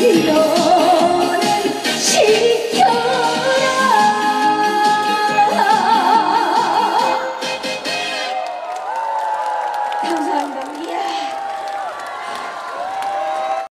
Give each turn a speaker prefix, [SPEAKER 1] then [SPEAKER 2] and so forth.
[SPEAKER 1] You know.